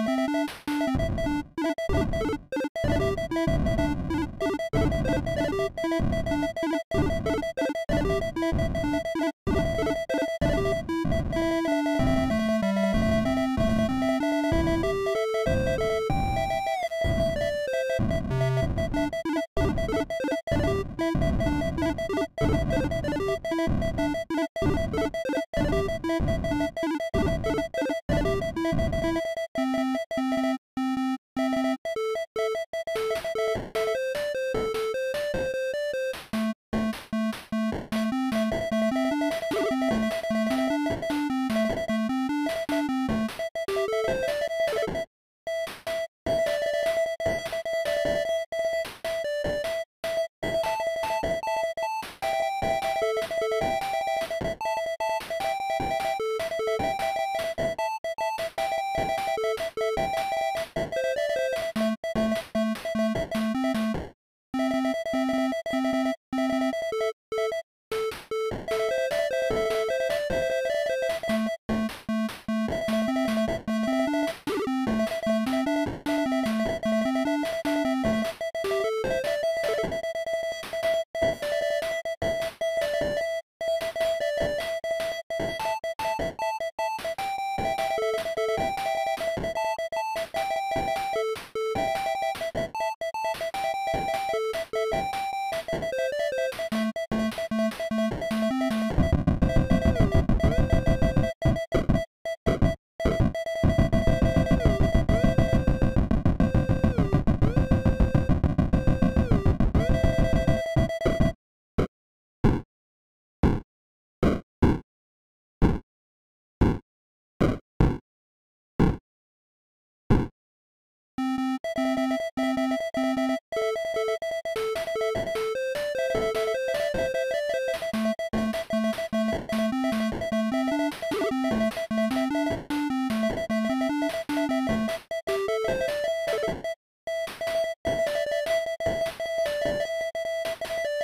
えっ?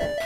you.